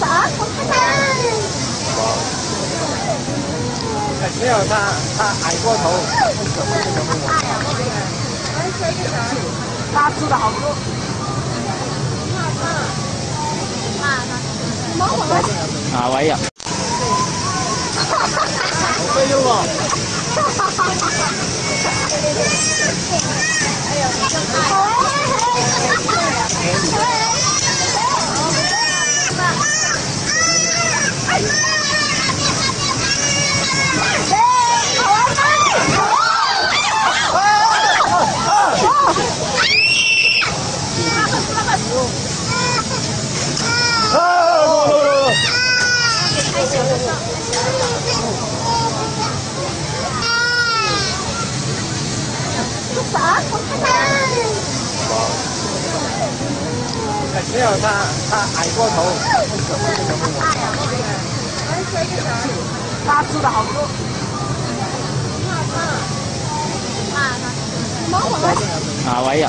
봐. 没有他，他矮过头，不可能不可能。他吃的好多。啊他，啊他，某某某。哪位啊？哈哈哈。没有啊。哈哈哈。小没有他，他矮过头。他吃的好多。啊。啊。呀？